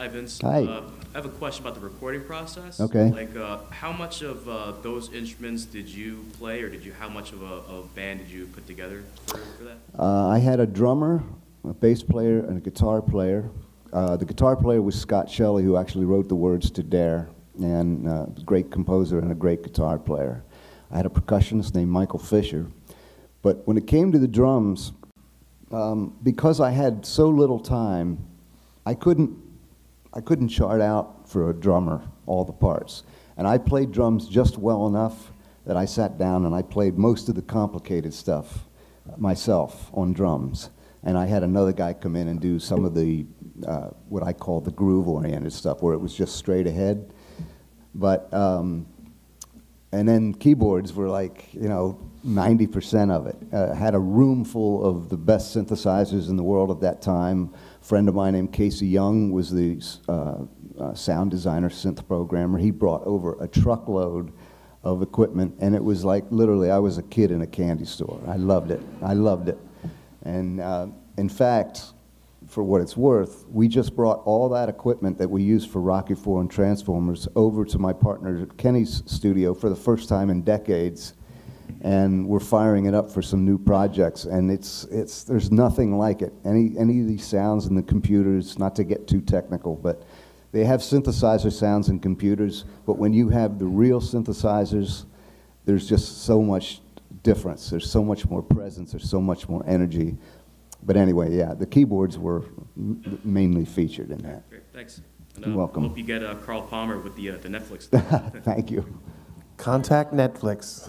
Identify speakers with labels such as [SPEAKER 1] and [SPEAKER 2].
[SPEAKER 1] Hi, Vince.
[SPEAKER 2] Hi.
[SPEAKER 1] Uh, I have a question about the recording process.
[SPEAKER 2] Okay.
[SPEAKER 1] Like, uh, how much of uh, those instruments did you play, or did you, how much of a, a band did you put together for, for that?
[SPEAKER 2] Uh, I had a drummer, a bass player, and a guitar player. Uh, the guitar player was Scott Shelley, who actually wrote the words to Dare, and uh, a great composer and a great guitar player. I had a percussionist named Michael Fisher. But when it came to the drums, um, because I had so little time, I couldn't, I couldn't chart out for a drummer all the parts. And I played drums just well enough that I sat down and I played most of the complicated stuff myself on drums. And I had another guy come in and do some of the, uh, what I call the groove-oriented stuff, where it was just straight ahead. But, um, and then keyboards were like, you know, 90% of it. Uh, had a room full of the best synthesizers in the world at that time. A friend of mine named Casey Young was the uh, uh, sound designer, synth programmer. He brought over a truckload of equipment, and it was like literally, I was a kid in a candy store. I loved it. I loved it. And uh, in fact, for what it's worth, we just brought all that equipment that we use for Rocky IV and Transformers over to my partner Kenny's studio for the first time in decades, and we're firing it up for some new projects. And it's it's there's nothing like it. Any any of these sounds in the computers, not to get too technical, but they have synthesizer sounds in computers. But when you have the real synthesizers, there's just so much difference. There's so much more presence. There's so much more energy. But anyway, yeah, the keyboards were m- mainly featured in that.
[SPEAKER 1] Great, thanks. And,
[SPEAKER 2] You're
[SPEAKER 1] uh,
[SPEAKER 2] welcome.
[SPEAKER 1] Hope you get uh, Carl Palmer with the, uh, the Netflix.
[SPEAKER 2] Thank you.
[SPEAKER 3] Contact Netflix.